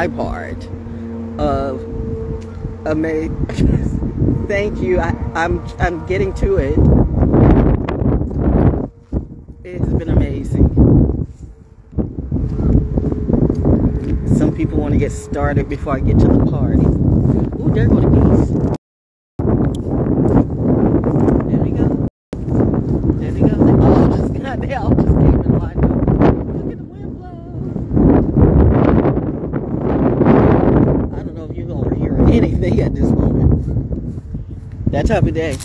my part of amazing. Thank you. I, I'm I'm getting to it. It has been amazing. Some people want to get started before I get to the party. Ooh, there go the geese. There we go. There we go. They all just got. They all just came in line. Look at the wind blow. I don't know if you're gonna hear anything at this moment. That type of day.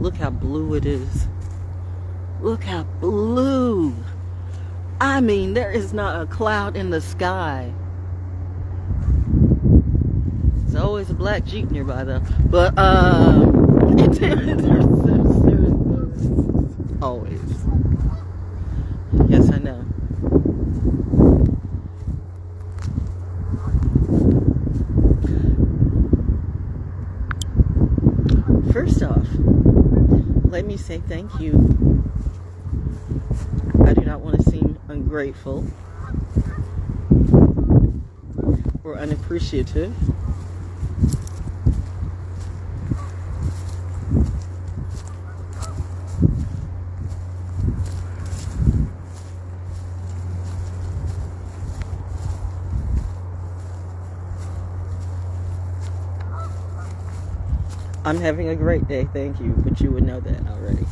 Look how blue it is. Look how blue. I mean, there is not a cloud in the sky. There's always a black Jeep nearby though. But um it's always. Yes, I know. First off, let me say thank you. I do not want to seem ungrateful or unappreciative. I'm having a great day, thank you, but you would know that already.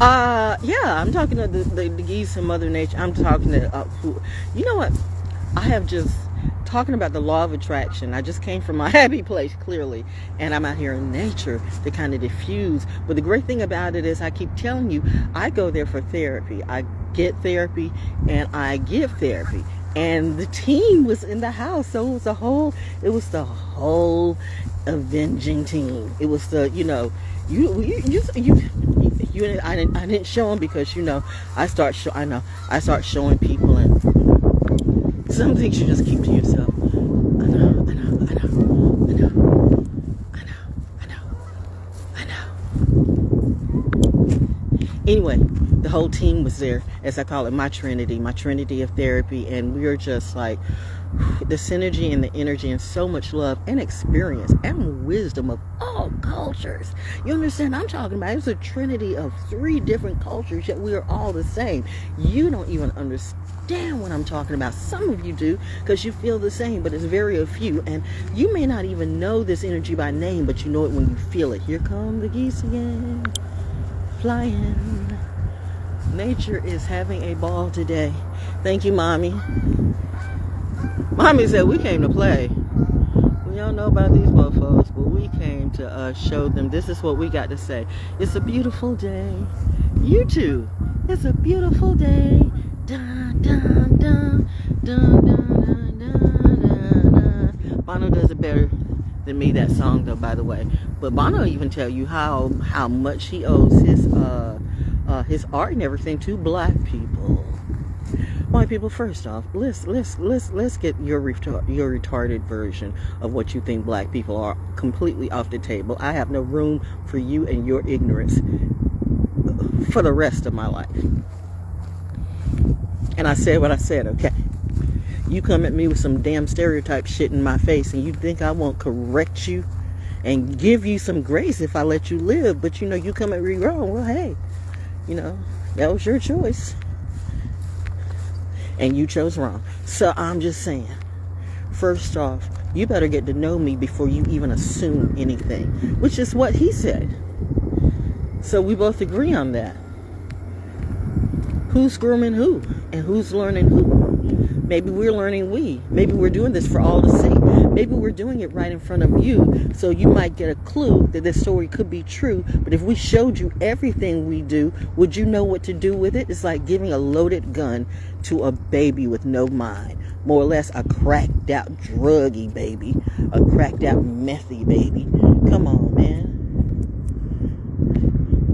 Uh, yeah, I'm talking to the, the, the geese and Mother Nature. I'm talking to, uh, who, you know what? I have just, talking about the law of attraction. I just came from my happy place, clearly, and I'm out here in nature to kind of diffuse. But the great thing about it is I keep telling you, I go there for therapy. I get therapy and I give therapy and the team was in the house so it was a whole it was the whole avenging team. It was the you know you you you you, you I, didn't, I didn't show them because you know i start show i know i start showing people and some things you just keep to yourself. I know i know i know i know i know i know i know. Anyway the whole team was there, as I call it, my trinity, my trinity of therapy, and we are just like the synergy and the energy and so much love and experience and wisdom of all cultures. You understand? I'm talking about it's a trinity of three different cultures, yet we are all the same. You don't even understand what I'm talking about. Some of you do because you feel the same, but it's very a few. And you may not even know this energy by name, but you know it when you feel it. Here come the geese again, flying. Nature is having a ball today. Thank you, Mommy. Mommy said we came to play. We don't know about these mofos, but we came to uh, show them this is what we got to say. It's a beautiful day. You too. It's a beautiful day. Dun, dun, dun, dun, dun, dun, dun, dun. Bono does it better than me, that song, though, by the way. But Bono even tell you how, how much he owes his... Uh, uh, his art and everything to black people. White people, first off, let's let's let's let's get your retar- your retarded version of what you think black people are completely off the table. I have no room for you and your ignorance for the rest of my life. And I said what I said, okay? You come at me with some damn stereotype shit in my face and you think I won't correct you and give you some grace if I let you live, but you know you come at me wrong. Well, hey, you know, that was your choice. And you chose wrong. So I'm just saying, first off, you better get to know me before you even assume anything, which is what he said. So we both agree on that. Who's grooming who? And who's learning who? Maybe we're learning we. Maybe we're doing this for all to see. Maybe we're doing it right in front of you so you might get a clue that this story could be true. But if we showed you everything we do, would you know what to do with it? It's like giving a loaded gun to a baby with no mind. More or less a cracked out druggy baby. A cracked out methy baby. Come on, man.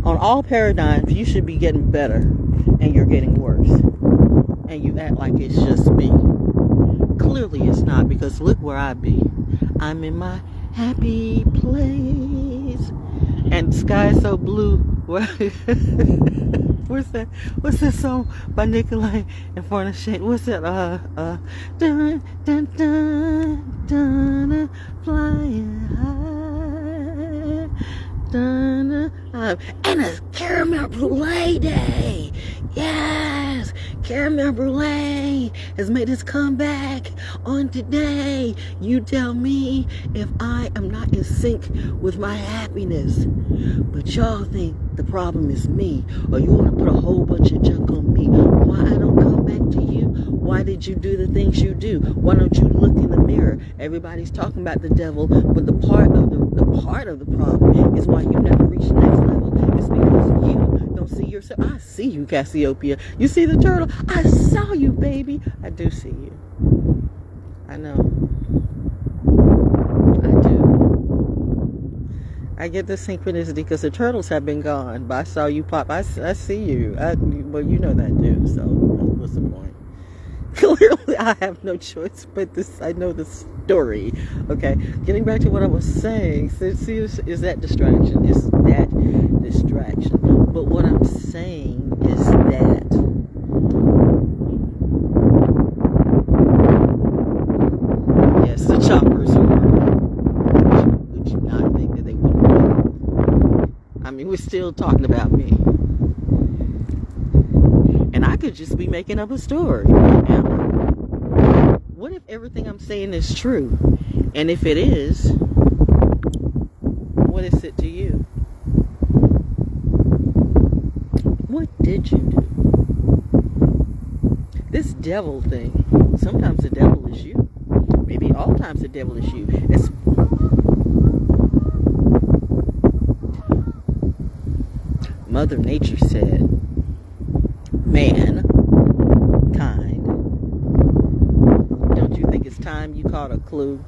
On all paradigms, you should be getting better and you're getting worse. And you act like it's just me clearly it's not because look where I be. I'm in my happy place. And sky is so blue. What's that? What's that song by Nikolai and Farna Shane? What's that? Uh, uh, dun, dun, dun, dun, flying high. Dun, uh, and it's caramel brulee day. Yes, caramel brulee has made its comeback on today. You tell me if I am not in sync with my happiness. But y'all think the problem is me, or you want to put a whole bunch of junk on me. Why I don't come back to you? Why did you do the things you do? Why don't you look in the mirror? Everybody's talking about the devil, but the part of the, the part of the problem is why you never reach the next level. It's because you don't see yourself. I see you, Cassiopeia. You see the turtle? I saw you, baby. I do see you. I know. I do. I get the synchronicity because the turtles have been gone, but I saw you pop. I, I see you. I, well, you know that too, so what's the point? Clearly, I have no choice but this. I know the story. Okay, getting back to what I was saying. See, is, is that distraction? Is that distraction? But what I'm saying is that yes, the choppers are. Would you not think that they would? I mean, we're still talking about me. Could just be making up a story. What if everything I'm saying is true? And if it is, what is it to you? What did you do? This devil thing, sometimes the devil is you. Maybe all times the devil is you. It's Mother Nature said, man, kind, don't you think it's time you caught a clue?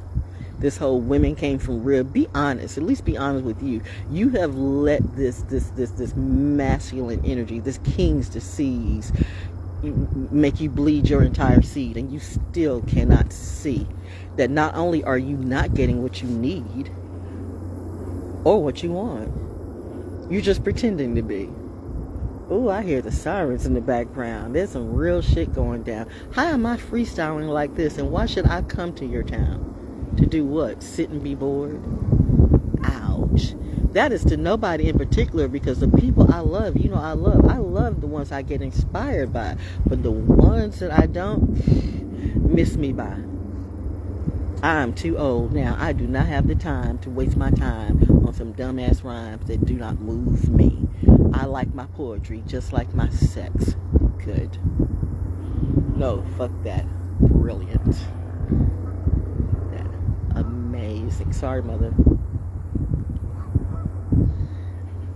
This whole women came from rib. Be honest. At least be honest with you. You have let this this this this masculine energy, this king's disease, make you bleed your entire seed, and you still cannot see that not only are you not getting what you need or what you want, you're just pretending to be. Oh, I hear the sirens in the background. There's some real shit going down. How am I freestyling like this? And why should I come to your town? To do what? Sit and be bored? Ouch. That is to nobody in particular because the people I love, you know, I love. I love the ones I get inspired by. But the ones that I don't, miss me by. I'm too old now. I do not have the time to waste my time on some dumbass rhymes that do not move me. I like my poetry just like my sex. Good. No, fuck that. Brilliant. Amazing. Sorry, mother.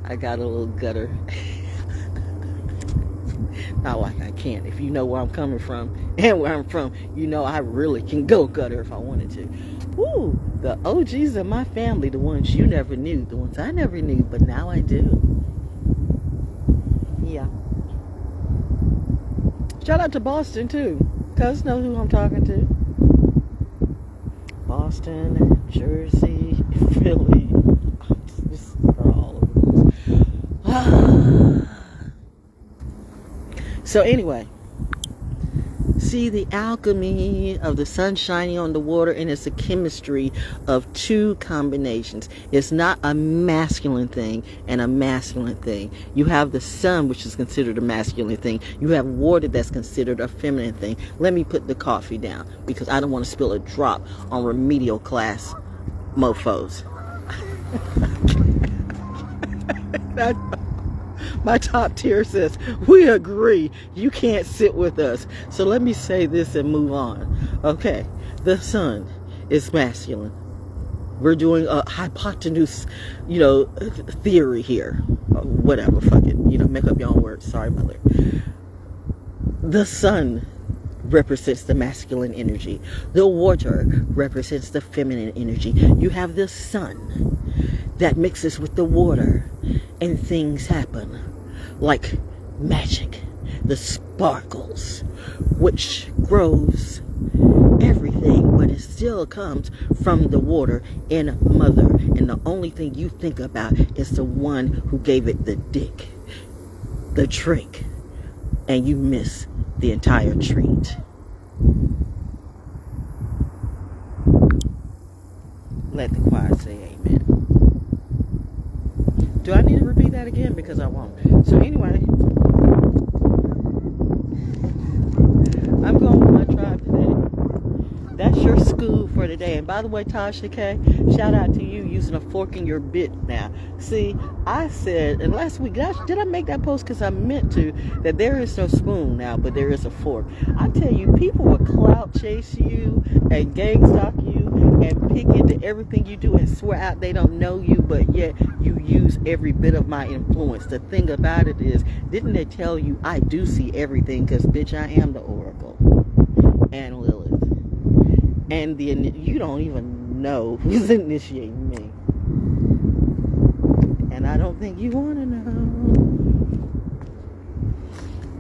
I got a little gutter. Not like I can't. If you know where I'm coming from and where I'm from, you know I really can go gutter if I wanted to. Woo! The OGs of my family, the ones you never knew, the ones I never knew, but now I do. Yeah. Shout out to Boston too. Cuz know who I'm talking to. Boston, Jersey, Philly. Just all over So anyway, see the alchemy of the sun shining on the water and it's a chemistry of two combinations. It's not a masculine thing and a masculine thing. You have the sun which is considered a masculine thing. You have water that's considered a feminine thing. Let me put the coffee down because i don't want to spill a drop on remedial class mofos my top tier says, we agree, you can't sit with us. So let me say this and move on. Okay, the sun is masculine. We're doing a hypotenuse, you know, theory here. Uh, whatever, fuck it. You know, make up your own words. Sorry, mother. The sun represents the masculine energy. The water represents the feminine energy. You have the sun that mixes with the water and things happen like magic. the sparkles, which grows everything, but it still comes from the water in mother. And the only thing you think about is the one who gave it the dick, the drink, and you miss the entire treat. Let the choir say amen. Do I need to that again? Because I won't. So anyway, I'm going with my tribe today. That's your school for today. And by the way, Tasha K, shout out to you using a fork in your bit now. See, I said, and last week, did I make that post because I meant to, that there is no spoon now, but there is a fork. I tell you, people will clout chase you and gang stalk you and pick into everything you do and swear out they don't know you, but yet you use every bit of my influence. The thing about it is, didn't they tell you I do see everything because, bitch, I am the Oracle and Lilith. And the you don't even know who's initiating me. And I don't think you want to know.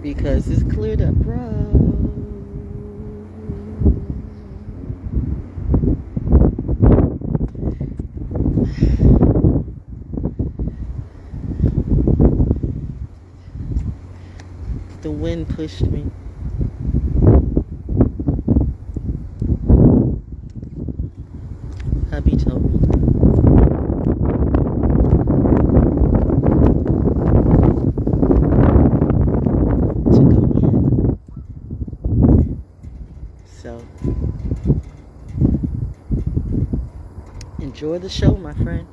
Because it's cleared up, bro. the wind pushed me. Hubby told me. To go in. So, enjoy the show, my friend.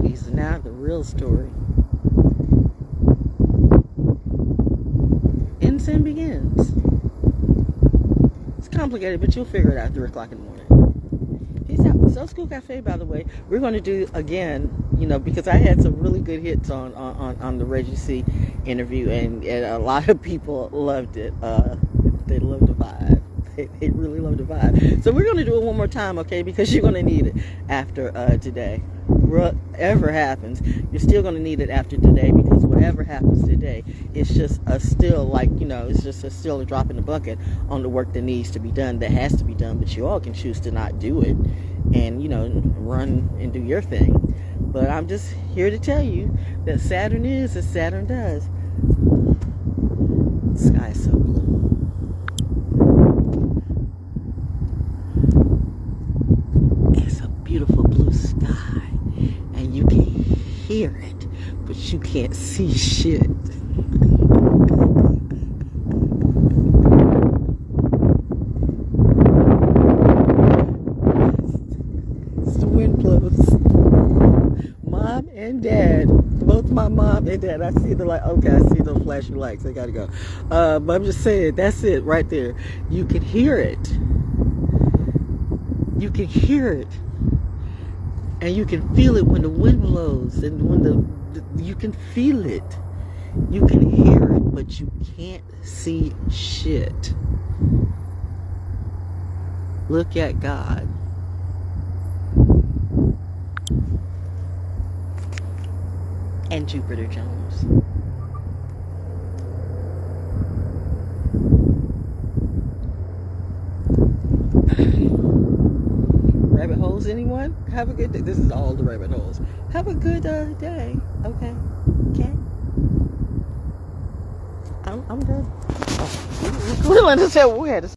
These are now the real story. Sin begins. It's complicated, but you'll figure it out at 3 o'clock in the morning. Peace out. So School Cafe, by the way, we're going to do again, you know, because I had some really good hits on on, on the C interview, and, and a lot of people loved it. Uh, they loved the vibe. They, they really loved the vibe. So we're going to do it one more time, okay, because you're going to need it after uh, today whatever happens, you're still going to need it after today because whatever happens today, it's just a still like, you know, it's just a still a drop in the bucket on the work that needs to be done, that has to be done, but you all can choose to not do it and, you know, run and do your thing. But I'm just here to tell you that Saturn is as Saturn does. Sky so hear it, but you can't see shit. the wind blows. Mom and dad, both my mom and dad. I see the light. Okay, I see those flashing lights. I gotta go. Uh, but I'm just saying, that's it right there. You can hear it. You can hear it and you can feel it when the wind blows and when the, the, you can feel it. You can hear it but you can't see shit. Look at god. And jupiter jones rabbit holes, anyone? Have a good day. This is all the rabbit holes. Have a good uh, day. Okay. Okay. I'm, I'm good. We, we, we had to